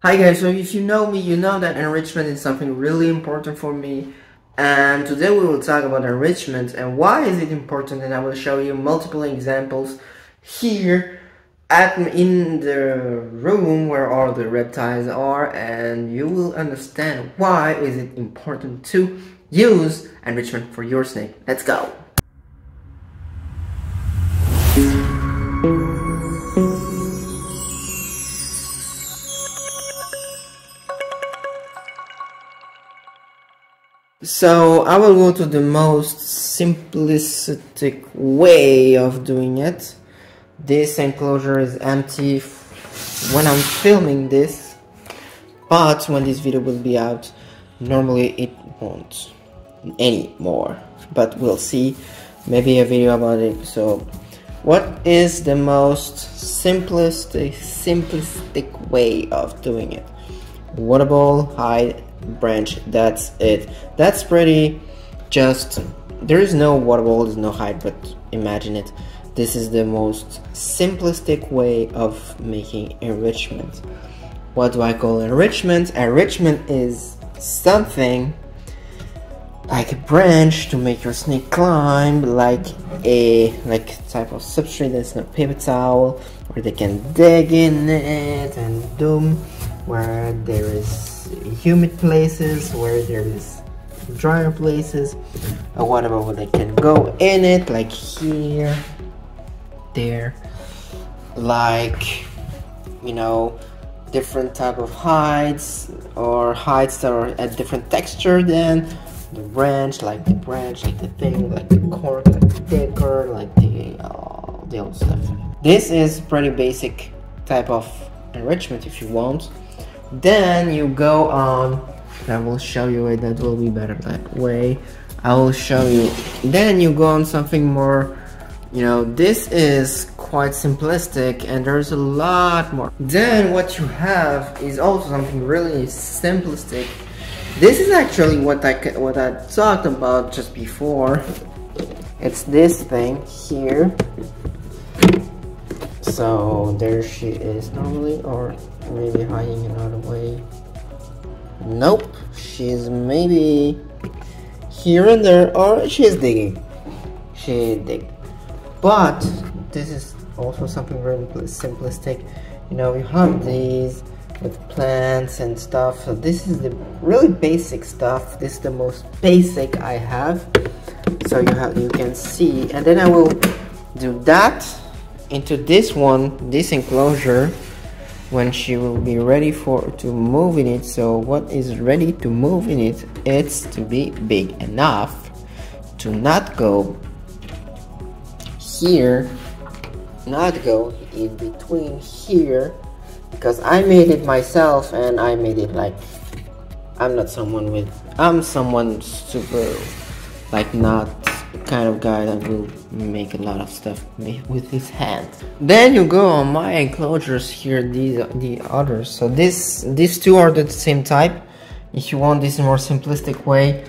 Hi guys, so if you know me, you know that enrichment is something really important for me and today we will talk about enrichment and why is it important and I will show you multiple examples here at in the room where all the reptiles are and you will understand why is it important to use enrichment for your snake. Let's go! So I will go to the most simplistic way of doing it. This enclosure is empty when I'm filming this, but when this video will be out, normally it won't anymore. But we'll see, maybe a video about it. So what is the most simplistic, simplistic way of doing it? Water ball, hide, branch that's it. That's pretty just there is no water ball there's no height but imagine it. This is the most simplistic way of making enrichment. What do I call enrichment? Enrichment is something like a branch to make your snake climb like a like type of substrate that's not paper towel where they can dig in it and doom where there is humid places where there is drier places. Or whatever they can go in it like here there? Like you know different type of hides or hides that are a different texture than the branch like the branch like the thing like the cork like the thicker like the uh, the old stuff. This is pretty basic type of enrichment if you want then you go on. I will show you it that will be better that way. I will show you. Then you go on something more. You know this is quite simplistic and there's a lot more. Then what you have is also something really simplistic. This is actually what I what I talked about just before. It's this thing here. So there she is normally or maybe hiding another way. Nope. She's maybe here and there. Or she's digging. She dig. But this is also something very simplistic. You know you have these with plants and stuff. So this is the really basic stuff. This is the most basic I have. So you have you can see. And then I will do that into this one this enclosure when she will be ready for to move in it. So what is ready to move in it? It's to be big enough to not go here not go in between here because I made it myself and I made it like I'm not someone with I'm someone super like not kind of guy that will make a lot of stuff with his hands. Then you go on my enclosures here, these the others. So this these two are the same type. If you want this more simplistic way,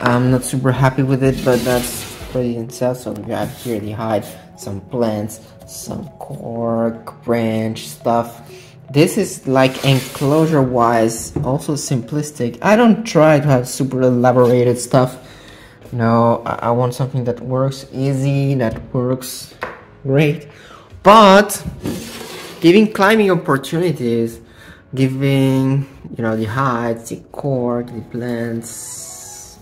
I'm not super happy with it, but that's pretty insane. So you have here the hide, some plants, some cork, branch stuff. This is like enclosure wise, also simplistic. I don't try to have super elaborated stuff no I, want something that works easy that works great. But giving climbing opportunities giving you know the heights the cork the plants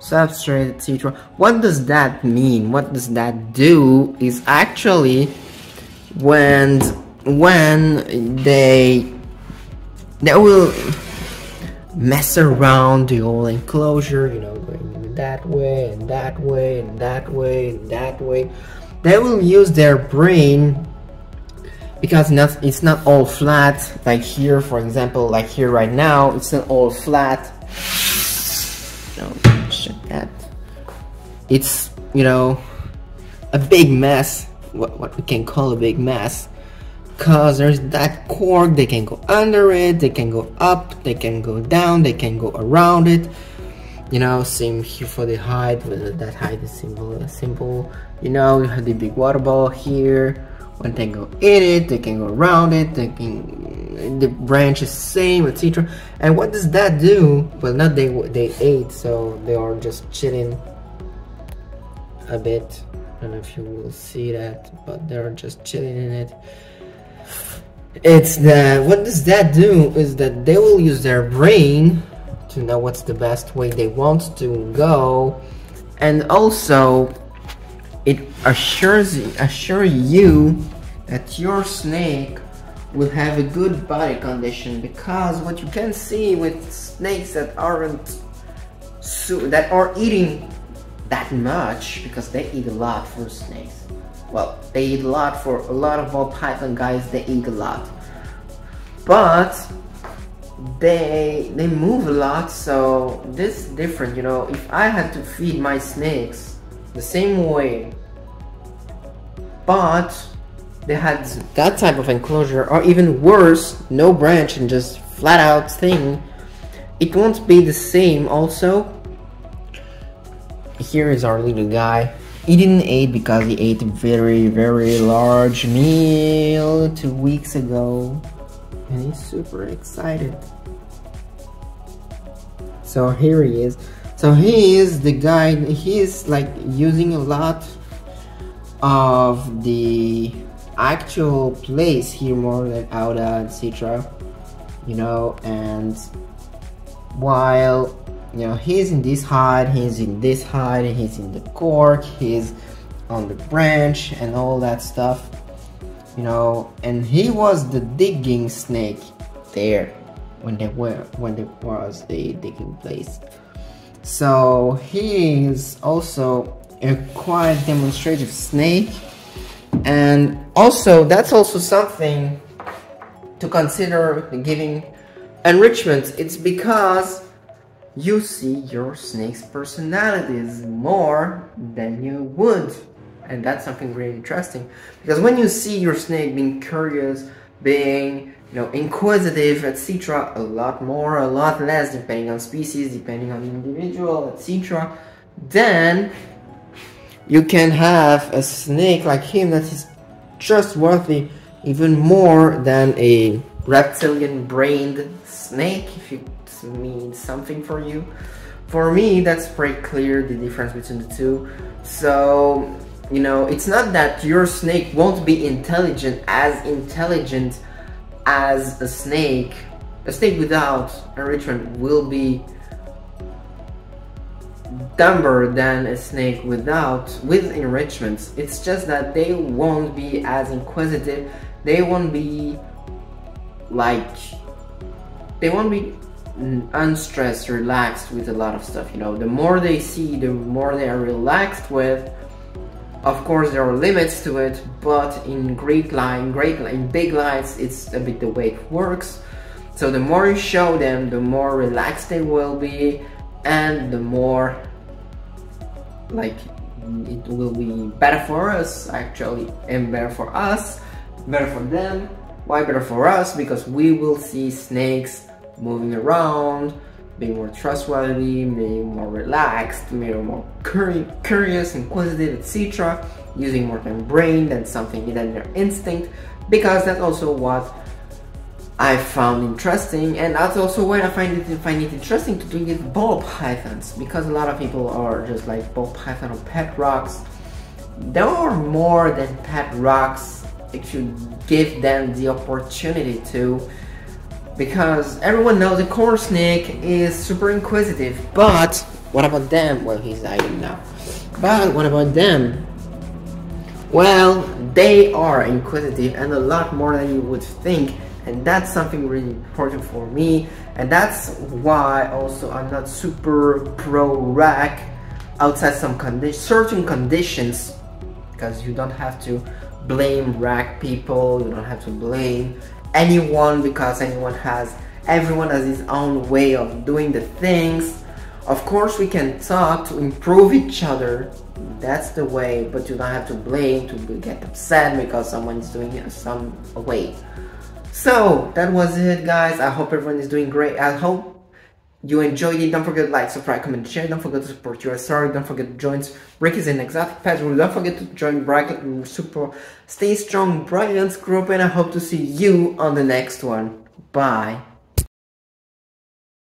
substrate etc what does that mean? What does that do is actually when when they they will mess around the whole enclosure you know that way and that way and that way and that way. They will use their brain because not, it's not all flat like here for example like here right now it's not all flat. No shut that. It's you know a big mess what, what we can call a big mess because there's that cork they can go under it they can go up they can go down they can go around it you know same here for the height that height is simple simple you know you have the big water ball here. When they go in it they can go around it they can the branch is same etc and what does that do? Well not they they ate so they are just chilling a bit. I don't know if you will see that but they're just chilling in it. It's that what does that do is that they will use their brain to know what's the best way they want to go. And also it assures assure you that your snake will have a good body condition because what you can see with snakes that aren't so that are eating that much because they eat a lot for snakes. Well they eat a lot for a lot of ball python guys they eat a lot. But they they move a lot so this is different you know. If I had to feed my snakes the same way but they had that type of enclosure or even worse no branch and just flat out thing it won't be the same. Also here is our little guy. He didn't eat because he ate a very very large meal two weeks ago and he's super excited. So here he is. So he is the guy he is like using a lot of the actual place here more than Aoda etc you know and while you know he's in this hide he's in this hide he's in the cork he's on the branch and all that stuff you know and he was the digging snake there when they were when there was the digging place. So he is also a quite demonstrative snake. And also that's also something to consider giving enrichment. It's because you see your snake's personalities more than you would and that's something really interesting. Because when you see your snake being curious being you know inquisitive etc a lot more a lot less depending on species depending on individual etc then you can have a snake like him that is trustworthy even more than a reptilian brained snake if it means something for you. For me that's pretty clear the difference between the two. So you know, it's not that your snake won't be intelligent, as intelligent as a snake. A snake without enrichment will be dumber than a snake without with enrichments. It's just that they won't be as inquisitive. They won't be like they won't be unstressed, relaxed with a lot of stuff. You know, the more they see, the more they are relaxed with of course, there are limits to it, but in great line, great in big lines, it's a bit the way it works. So the more you show them, the more relaxed they will be, and the more like it will be better for us actually, and better for us, better for them. Why better for us? Because we will see snakes moving around, being more trustworthy, being more relaxed, being more curious, inquisitive, etc. Using more than brain than something than their instinct, because that's also what I found interesting, and that's also why I find it find it interesting to do with ball pythons, because a lot of people are just like ball python or pet rocks. There are more than pet rocks if you give them the opportunity to because everyone knows a corn snake is super inquisitive. But what about them? Well, he's hiding now. But what about them? Well, they are inquisitive and a lot more than you would think. And that's something really important for me. And that's why also I'm not super pro rack outside some condi certain conditions because you don't have to blame rack people, you don't have to blame anyone because anyone has everyone has his own way of doing the things. Of course we can talk to improve each other. That's the way but you don't have to blame to get upset because someone is doing it some way. So that was it guys. I hope everyone is doing great. I hope you enjoyed it, don't forget to like, subscribe, comment, share, don't forget to support USARK, don't forget to join Rick is an exotic pet don't forget to join Brian Super Stay Strong Brian's group and I hope to see you on the next one. Bye.